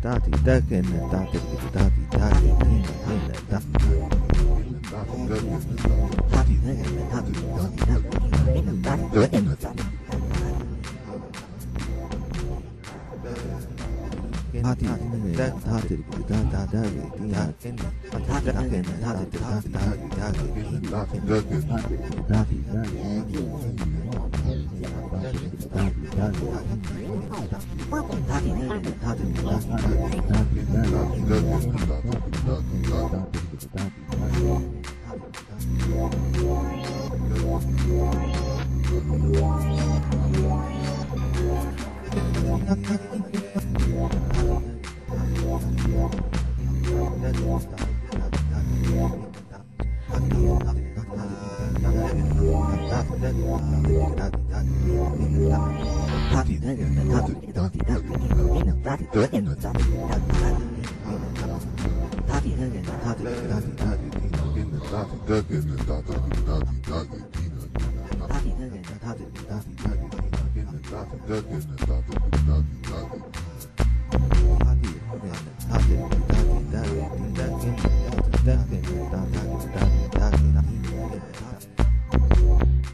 Tati tati dagi dina kena tati dagana dagi dina tati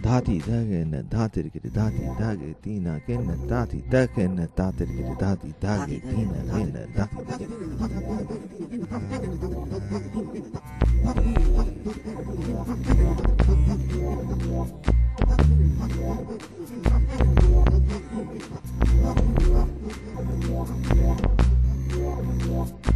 Dati dagana dati dati dagi dina kena dati dagana dati dati dagi dina kena dati Thank